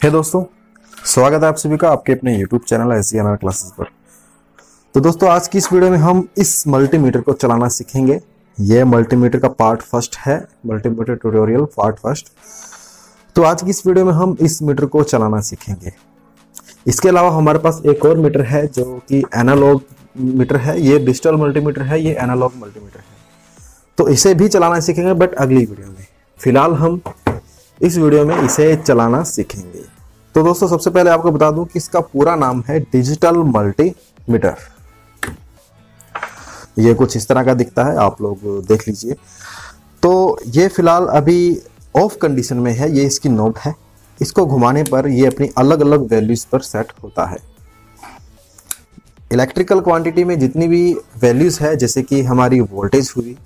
है दोस्तों, स्वागत है आप सभी का आपके अपने YouTube channel S N classes पर। तो दोस्तों, आज की इस वीडियो में हम इस मल्टीमीटर को चलाना सीखेंगे। ये मल्टीमीटर का पार्ट फ़र्स्ट है मल्टीमीटर ट्यूटोरियल पार्ट फ़र्स्ट तो आज की इस वीडियो में हम इस मीटर को चलाना सीखेंगे। इसके अलावा हमारे पास एक और मीटर है, जो कि एनालॉग मीटर है। ये डिजिटल मल्टीमीटर है, ये एनालॉग मल्टीमीटर है। तो इसे भी चलाना सीखेंगे बट अगली वीडियो में। फ़िलहाल हम इस वीडियो में इसे चलाना सीखेंगे। तो दोस्तों, सबसे पहले आपको बता दूँ कि इसका पूरा नाम है डिजिटल मल्टीमीटर। ये कुछ इस तरह का दिखता है, आप लोग देख लीजिए। तो ये फ़िलहाल अभी ऑफ़ कंडीशन में है, ये इसकी नोब है। इसको घुमाने पर ये अपनी अलग अलग वैल्यूज़ पर सेट होता है। इलेक्ट्रिकल क्वांटिटी में जितनी भी वैल्यूज़ है, जैसे कि हमारी वोल्टेज हुई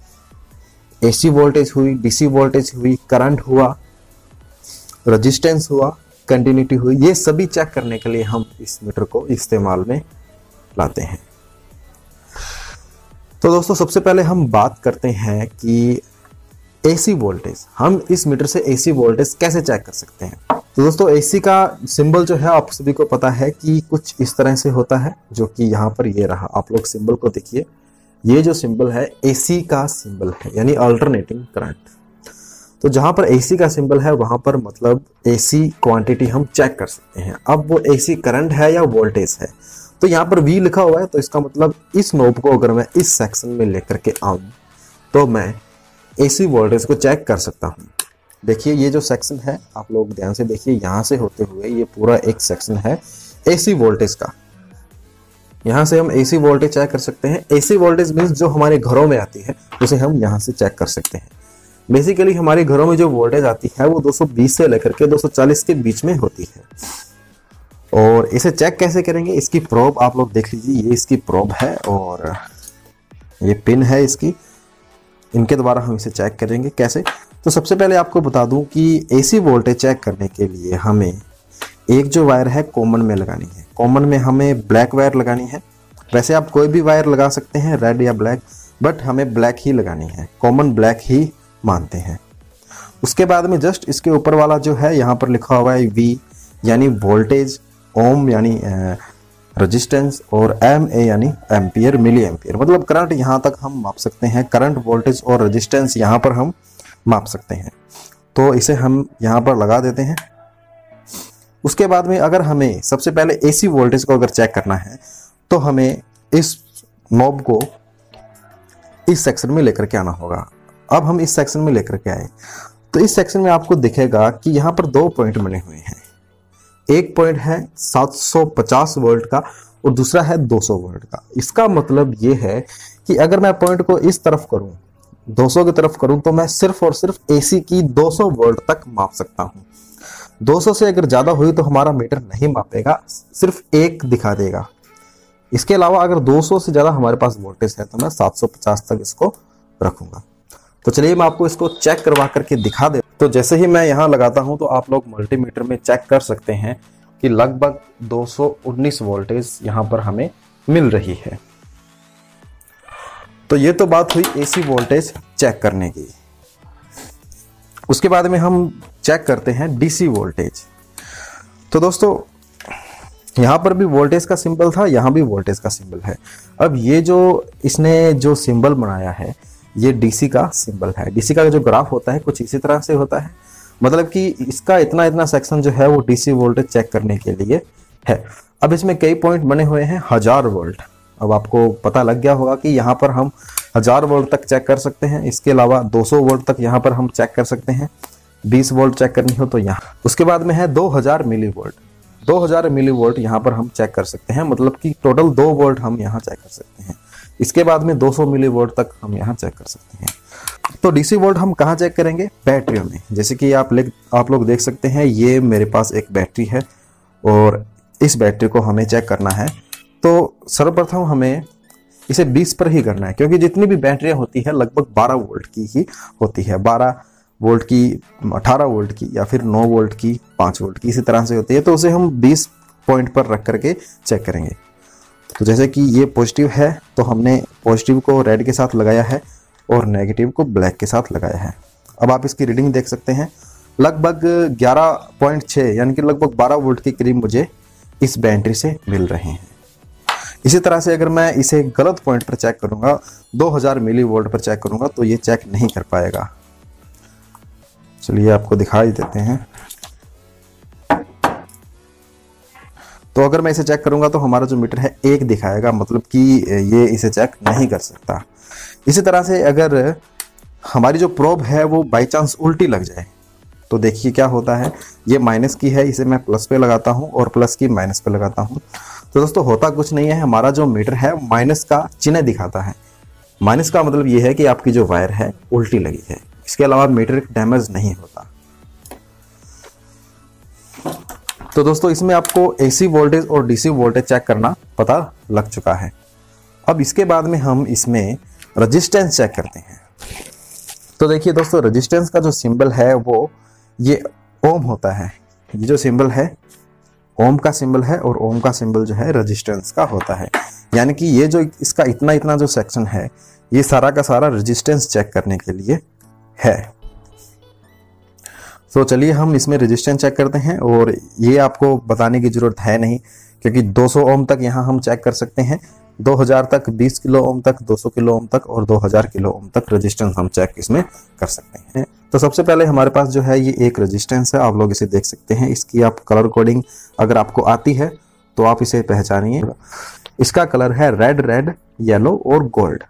एसी वोल्टेज हुई डीसी वोल्टेज हुई करंट हुआ रेजिस्टेंस हुआ कंटिन्यूटी हुई। ये सभी चेक करने के लिए हम इस मीटर को इस्तेमाल में लाते हैं। तो दोस्तों, सबसे पहले हम बात करते हैं कि एसी वोल्टेज हम इस मीटर से एसी वोल्टेज कैसे चेक कर सकते हैं? तो दोस्तों एसी का सिंबल जो है, आप सभी को पता है कि कुछ इस तरह से होता है, जो कि यहाँ पर ये रहा। आप लोग सिंबल को देखिए। ये जो सिंबल है एसी का सिंबल है, यानी अल्टरनेटिंग करंट तो जहाँ पर एसी का सिंबल है, वहाँ पर मतलब एसी क्वांटिटी हम चेक कर सकते हैं। अब वो एसी करंट है या वोल्टेज है? तो यहाँ पर वी लिखा हुआ है तो इसका मतलब इस नोब को अगर मैं इस सेक्शन में लेकर के आऊँ तो मैं एसी वोल्टेज को चेक कर सकता हूँ। देखिए, ये जो सेक्शन है, आप लोग ध्यान से देखिए, यहाँ से होते हुए ये पूरा एक सेक्शन है एसी वोल्टेज का। यहाँ से हम एसी वोल्टेज चेक कर सकते हैं। एसी वोल्टेज मीन्स जो हमारे घरों में आती है, उसे हम यहाँ से चेक कर सकते हैं। बेसिकली हमारे घरों में जो वोल्टेज आती है, वो 220 से लेकर के 240 के बीच में होती है। और इसे चेक कैसे करेंगे? इसकी प्रोब आप लोग देख लीजिए, ये इसकी प्रोब है और ये पिन है इसकी। इनके द्वारा हम इसे चेक करेंगे कैसे? तो सबसे पहले आपको बता दूँ कि एसी वोल्टेज चेक करने के लिए हमें एक जो वायर है कॉमन में लगानी है। कॉमन में हमें ब्लैक वायर लगानी है। वैसे आप कोई भी वायर लगा सकते हैं रेड या ब्लैक बट हमें ब्लैक ही लगानी है। कॉमन ब्लैक ही मानते हैं। उसके बाद में जस्ट इसके ऊपर वाला जो है, यहाँ पर लिखा हुआ है वी यानी वोल्टेज ओम यानी रेजिस्टेंस और एम ए यानी एम्पियर मिली एम्पियर मतलब करंट यहाँ तक हम माप सकते हैं। करंट वोल्टेज और रेजिस्टेंस यहाँ पर हम माप सकते हैं। तो इसे हम यहाँ पर लगा देते हैं। उसके बाद में अगर हमें सबसे पहले एसी वोल्टेज को अगर चेक करना है तो हमें इस नॉब को इस सेक्शन में लेकर के आना होगा। अब हम इस सेक्शन में लेकर के आए। तो इस सेक्शन में आपको दिखेगा कि यहाँ पर दो पॉइंट बने हुए हैं। एक पॉइंट है 750 वोल्ट का और दूसरा है 200 वोल्ट का। इसका मतलब ये है कि अगर मैं पॉइंट को इस तरफ़ करूँ 200 की तरफ़ करूँ तो मैं सिर्फ़ और सिर्फ़ एसी की 200 वोल्ट तक माप सकता हूँ। 200 से अगर ज़्यादा हुई तो हमारा मीटर नहीं मापेगा, सिर्फ़ एक दिखा देगा। इसके अलावा अगर 200 से ज़्यादा हमारे पास वोल्टेज है तो मैं 750 तक इसको रखूँगा। तो चलिए मैं आपको इसको चेक करवा करके दिखा दे तो जैसे ही मैं यहाँ लगाता हूँ तो आप लोग मल्टीमीटर में चेक कर सकते हैं कि लगभग 219 वोल्टेज यहाँ पर हमें मिल रही है। तो ये तो बात हुई एसी वोल्टेज चेक करने की। उसके बाद में हम चेक करते हैं डीसी वोल्टेज तो दोस्तों, यहाँ पर भी वोल्टेज का सिंबल था, यहाँ भी वोल्टेज का सिंबल है। अब ये जो इसने जो सिंबल बनाया है ये डीसी का सिंबल है। डीसी का जो ग्राफ होता है, कुछ इसी तरह से होता है। मतलब कि इसका इतना इतना सेक्शन जो है, वो डीसी वोल्टेज चेक करने के लिए है। अब इसमें कई पॉइंट बने हुए हैं, हज़ार वोल्ट अब आपको पता लग गया होगा कि यहाँ पर हम हज़ार वोल्ट तक चेक कर सकते हैं। इसके अलावा 200 वोल्ट तक यहाँ पर हम चेक कर सकते हैं। 20 वोल्ट चेक करनी हो तो यहाँ। उसके बाद में है 2000 मिली वोल्ट 2000 मिली वोल्ट यहाँ पर हम चेक कर सकते हैं। मतलब कि टोटल दो वोल्ट हम यहाँ चेक कर सकते हैं। इसके बाद में 200 मिली वोल्ट तक हम यहाँ चेक कर सकते हैं। तो डीसी वोल्ट हम कहाँ चेक करेंगे? बैटरियों में। जैसे कि आप ले आप लोग देख सकते हैं, ये मेरे पास एक बैटरी है और इस बैटरी को हमें चेक करना है। तो सर्वप्रथम हमें इसे 20 पर ही करना है, क्योंकि जितनी भी बैटरियाँ होती है, लगभग 12 वोल्ट की ही होती है। 12 वोल्ट की 18 वोल्ट की या फिर 9 वोल्ट की 5 वोल्ट की इसी तरह से होती है। तो उसे हम 20 पॉइंट पर रख करके चेक करेंगे। तो जैसे कि ये पॉजिटिव है तो हमने पॉजिटिव को रेड के साथ लगाया है और नेगेटिव को ब्लैक के साथ लगाया है। अब आप इसकी रीडिंग देख सकते हैं। लगभग 11.6 यानी कि लगभग 12 वोल्ट के करीब मुझे इस बैटरी से मिल रहे हैं। इसी तरह से अगर मैं इसे गलत पॉइंट पर चेक करूँगा 2000 मिली वोल्ट पर चेक करूँगा तो ये चेक नहीं कर पाएगा। चलिए आपको दिखाई देते हैं। तो अगर मैं इसे चेक करूँगा तो हमारा जो मीटर है, एक दिखाएगा मतलब कि ये इसे चेक नहीं कर सकता। इसी तरह से अगर हमारी जो प्रोब है, वो बाई चांस उल्टी लग जाए तो देखिए क्या होता है। ये माइनस की है, इसे मैं प्लस पे लगाता हूँ और प्लस की माइनस पे लगाता हूँ। तो दोस्तों, होता कुछ नहीं है। हमारा जो मीटर है माइनस का चिन्ह दिखाता है। माइनस का मतलब ये है कि आपकी जो वायर है, उल्टी लगी है। इसके अलावा मीटर डैमेज नहीं होता। तो दोस्तों, इसमें आपको एसी वोल्टेज और डीसी वोल्टेज चेक करना पता लग चुका है। अब इसके बाद में हम इसमें रजिस्टेंस चेक करते हैं। तो देखिए दोस्तों रजिस्टेंस का जो सिंबल है, वो ये ओम होता है। ये जो सिंबल है ओम का सिंबल है और ओम का सिंबल जो है रजिस्टेंस का होता है। यानी कि ये जो इसका इतना इतना जो सेक्शन है, ये सारा का सारा रेजिस्टेंस चेक करने के लिए है। तो चलिए हम इसमें रेजिस्टेंस चेक करते हैं और ये आपको बताने की ज़रूरत है नहीं, क्योंकि 200 ओम तक यहाँ हम चेक कर सकते हैं। 2000 तक 20 किलो ओम तक 200 किलो ओम तक और 2000 किलो ओम तक रेजिस्टेंस हम चेक इसमें कर सकते हैं। तो सबसे पहले हमारे पास जो है ये एक रेजिस्टेंस है, आप लोग इसे देख सकते हैं। इसकी आप कलर कोडिंग अगर आपको आती है तो आप इसे पहचानिए। इसका कलर है रेड रेड येलो और गोल्ड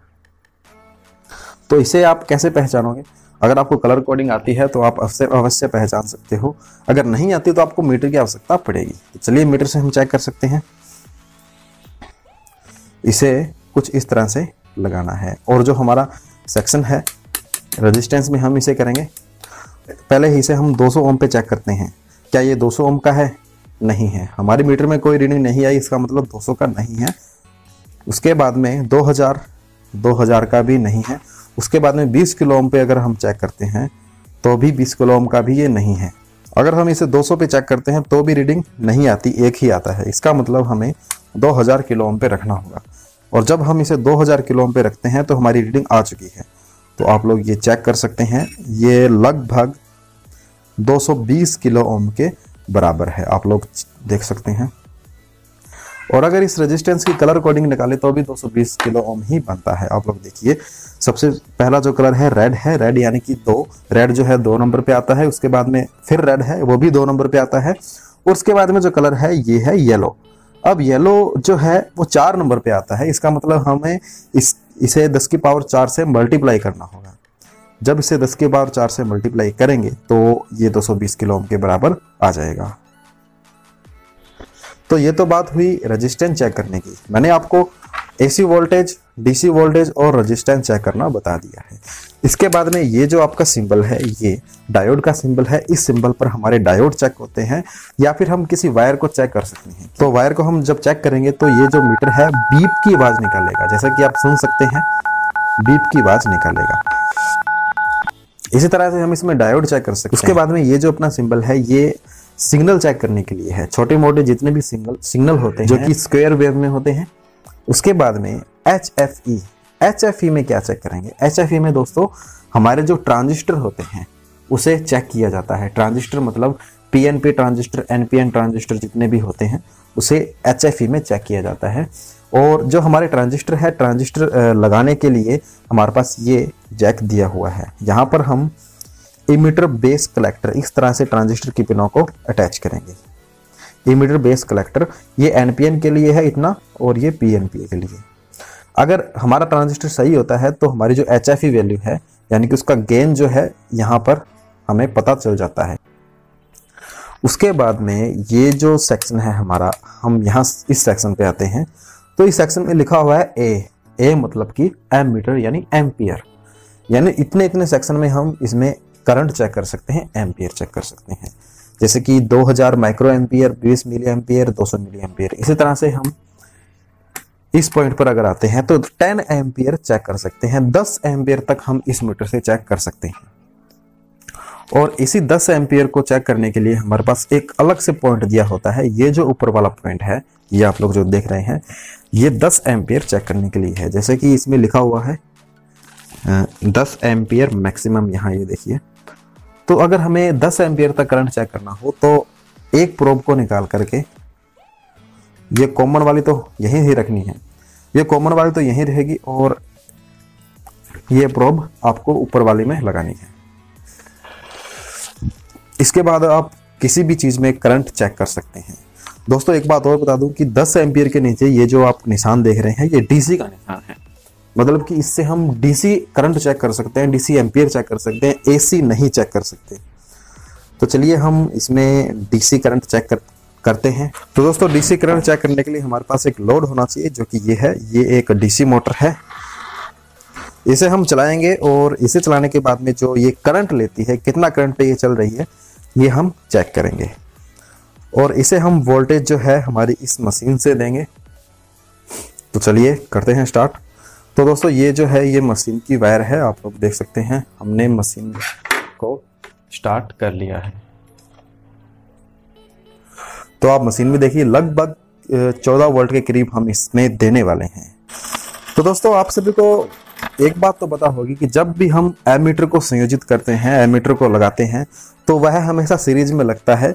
तो इसे आप कैसे पहचानोगे? अगर आपको कलर कोडिंग आती है तो आप अवश्य अवश्य पहचान सकते हो। अगर नहीं आती तो आपको मीटर की आवश्यकता पड़ेगी। तो चलिए मीटर से हम चेक कर सकते हैं। इसे कुछ इस तरह से लगाना है। और जो हमारा सेक्शन है रेजिस्टेंस में हम इसे करेंगे। पहले ही इसे हम 200 ओम पे चेक करते हैं। क्या ये 200 ओम का है? नहीं है। हमारे मीटर में कोई रीडिंग नहीं आई, इसका मतलब 200 का नहीं है। उसके बाद में 2000 2000 का भी नहीं है। उसके बाद में 20 किलो ओम पे अगर हम चेक करते हैं तो भी 20 किलो ओम का भी ये नहीं है। अगर हम इसे 200 पे चेक करते हैं तो भी रीडिंग नहीं आती, एक ही आता है। इसका मतलब हमें 2000 किलो ओम पे रखना होगा। और जब हम इसे 2000 किलो ओम पे रखते हैं तो हमारी रीडिंग आ चुकी है। तो आप लोग ये चेक कर सकते हैं, ये लगभग 220 किलो ओम के बराबर है। आप लोग देख सकते हैं। और अगर इस रेजिस्टेंस की कलर कोडिंग निकाले तो भी 220 किलो ओम ही बनता है। आप लोग देखिए, सबसे पहला जो कलर है रेड है। रेड यानी कि दो। रेड जो है, दो नंबर पे आता है। उसके बाद में फिर रेड है, वो भी दो नंबर पे आता है। और उसके बाद में जो कलर है, ये है येलो अब येलो जो है, वो चार नंबर पे आता है। इसका मतलब हमें इस, इसे दस की पावर चार से मल्टीप्लाई करना होगा। जब इसे दस की पावर चार से मल्टीप्लाई करेंगे तो ये 220 किलो ओम के बराबर आ जाएगा। तो ये तो बात हुई रेजिस्टेंस चेक करने की। मैंने आपको एसी वोल्टेज डीसी वोल्टेज और रेजिस्टेंस चेक करना बता दिया है। इसके बाद में ये जो आपका सिंबल है, ये डायोड का सिंबल है, इस सिंबल पर हमारे डायोड चेक होते हैं या फिर हम किसी वायर को चेक कर सकते हैं। तो वायर को हम जब चेक करेंगे तो ये जो मीटर है बीप की आवाज़ निकालेगा। जैसा कि आप सुन सकते हैं बीप की आवाज़ निकालेगा। इसी तरह से हम इसमें डायोड चेक कर सकते हैं। उसके बाद में ये जो अपना सिंबल है, ये सिग्नल चेक करने के लिए है। छोटे मोटे जितने भी सिग्नल सिग्नल होते हैं, जो कि स्क्वायर वेव में होते हैं, उसके बाद में H F E H F E में क्या चेक करेंगे? एच एफ़ ई में दोस्तों, हमारे जो ट्रांजिस्टर होते हैं, उसे चेक किया जाता है। ट्रांजिस्टर मतलब P N P transistor N P N transistor जितने भी होते हैं, उसे एच एफ़ ई में चेक किया जाता है। और जो हमारे ट्रांजिस्टर है, ट्रांजिस्टर लगाने के लिए हमारे पास ये जैक दिया हुआ है। यहाँ पर हम इमीटर बेस कलेक्टर इस तरह से ट्रांजिस्टर की पिनों को अटैच करेंगे। इमीटर बेस कलेक्टर ये एनपीएन के लिए है इतना, और ये पीएनपी के लिए। अगर हमारा ट्रांजिस्टर सही होता है तो हमारी जो एच वैल्यू है, यानी कि उसका गेन जो है, यहाँ पर हमें पता चल जाता है। उसके बाद में ये जो सेक्शन है हमारा, हम यहाँ इस सेक्शन पे आते हैं। तो इस सेक्शन में लिखा हुआ है ए ए मतलब कि एम मीटर यानी एम्पियर यानी इतने इतने सेक्शन में हम इसमें करंट चेक कर सकते हैं, एम्पियर चेक कर सकते हैं। जैसे कि 2000 micro ampere 20 milli ampere 200 milli ampere. इसी तरह से हम इस पॉइंट पर अगर आते हैं तो 10 एम्पियर चेक कर सकते हैं। 10 एम्पियर तक हम इस मीटर से चेक कर सकते हैं। और इसी 10 एम्पियर को चेक करने के लिए हमारे पास एक अलग से पॉइंट दिया होता है। ये जो ऊपर वाला पॉइंट है, ये आप लोग जो देख रहे हैं, ये 10 एम्पियर चेक करने के लिए है। जैसे कि इसमें लिखा हुआ है 10 एम्पियर मैक्सिमम यहाँ, ये देखिए। तो अगर हमें 10 एम्पियर तक करंट चेक करना हो तो एक प्रोब को निकाल करके, ये कॉमन वाली तो यहीं ही रखनी है। ये कॉमन वाली तो यहीं रहेगी और ये प्रोब आपको ऊपर वाली में लगानी है। इसके बाद आप किसी भी चीज़ में करंट चेक कर सकते हैं। दोस्तों, एक बात और बता दूँ कि 10 एम्पियर के नीचे ये जो आप निशान देख रहे हैं, ये डीसी का निशान है। मतलब कि इससे हम डीसी करंट चेक कर सकते हैं डीसी एम्पियर चेक कर सकते हैं एसी नहीं चेक कर सकते। तो चलिए हम इसमें डीसी करंट चेक कर, करते हैं। तो दोस्तों डीसी करंट चेक करने के लिए हमारे पास एक लोड होना चाहिए, जो कि ये है, ये एक डीसी मोटर है। इसे हम चलाएँगे और इसे चलाने के बाद में जो ये करंट लेती है, कितना करंट पे ये चल रही है, ये हम चेक करेंगे। और इसे हम वोल्टेज जो है, हमारी इस मशीन से देंगे। तो चलिए करते हैं स्टार्ट तो दोस्तों, ये जो है, ये मशीन की वायर है, आप लोग देख सकते हैं। हमने मशीन को स्टार्ट कर लिया है। तो आप मशीन में देखिए, लगभग चौदह वोल्ट के करीब हम इसमें देने वाले हैं। तो दोस्तों, आप सभी को एक बात तो पता होगी कि जब भी हम एमीटर को संयोजित करते हैं एमीटर को लगाते हैं तो वह हमेशा सीरीज़ में लगता है।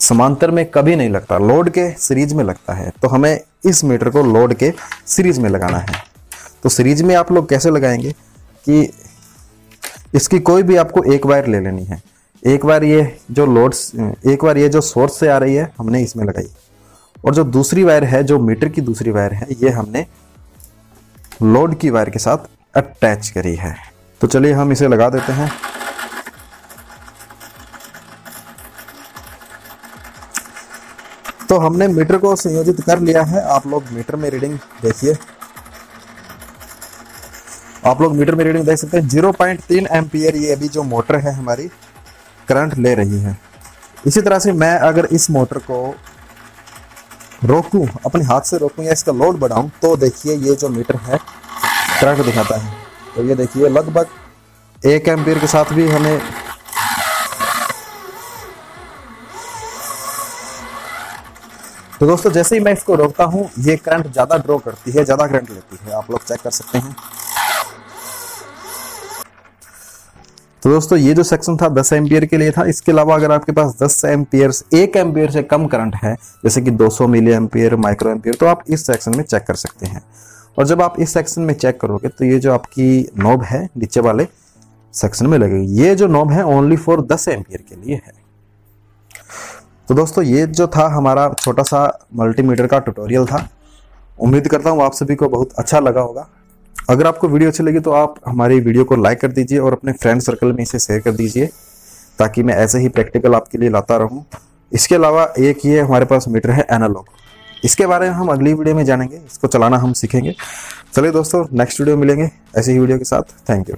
समांतर में कभी नहीं लगता लोड के सीरीज़ में लगता है। तो हमें इस मीटर को लोड के सीरीज़ में लगाना है। तो सीरीज़ में आप लोग कैसे लगाएँगे कि इसकी कोई भी आपको एक वायर ले लेनी है। एक बार ये जो लोड एक बार ये जो सोर्स से आ रही है, हमने इसमें लगाई। और जो दूसरी वायर है, जो मीटर की दूसरी वायर है, ये हमने लोड की वायर के साथ अटैच करी है। तो चलिए हम इसे लगा देते हैं। तो हमने मीटर को संयोजित कर लिया है। आप लोग मीटर में रीडिंग देखिए। आप लोग मीटर में रीडिंग देख सकते हैं। ज़ीरो पॉइंट तीन एम्पियर ये अभी जो मोटर है हमारी करंट ले रही है। इसी तरह से मैं अगर इस मोटर को रोकूं, अपने हाथ से रोकूं या इसका लोड बढ़ाऊं तो देखिए ये जो मीटर है करंट दिखाता है। तो ये देखिए, लगभग एक एम्पियर के साथ भी हमें तो दोस्तों, जैसे ही मैं इसको रोकता हूँ, ये करंट ज़्यादा ड्रॉ करती है, ज़्यादा करंट लेती है। आप लोग चेक कर सकते हैं। तो दोस्तों, ये जो सेक्शन था 10 एम्पियर के लिए था, इसके अलावा अगर आपके पास 10 एम्पियर एक एम्पियर से कम करंट है, जैसे कि 200 मिली एम्पियर माइक्रो एम्पियर तो आप इस सेक्शन में चेक कर सकते हैं। और जब आप इस सेक्शन में चेक करोगे तो ये जो आपकी नोब है, नीचे वाले सेक्शन में लगेगी। ये जो नोब है ओनली फॉर 10 एम्पियर के लिए है। तो दोस्तों, ये जो था हमारा छोटा सा मल्टीमीटर का ट्यूटोरियल था। उम्मीद करता हूँ आप सभी को बहुत अच्छा लगा होगा। अगर आपको वीडियो अच्छी लगी तो आप हमारी वीडियो को लाइक कर दीजिए और अपने फ्रेंड सर्कल में इसे शेयर कर दीजिए, ताकि मैं ऐसे ही प्रैक्टिकल आपके लिए लाता रहूँ। इसके अलावा एक ये हमारे पास मीटर है एनालॉग इसके बारे में हम अगली वीडियो में जानेंगे, इसको चलाना हम सीखेंगे। चलिए दोस्तों नेक्स्ट वीडियो मिलेंगे ऐसे ही वीडियो के साथ। Thank you